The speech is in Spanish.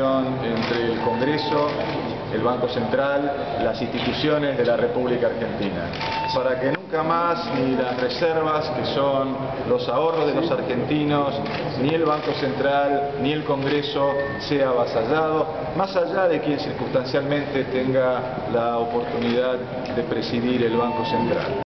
entre el Congreso, el Banco Central, las instituciones de la República Argentina, para que nunca más ni las reservas, que son los ahorros de los argentinos, ni el Banco Central, ni el Congreso sea avasallado, más allá de quien circunstancialmente tenga la oportunidad de presidir el Banco Central.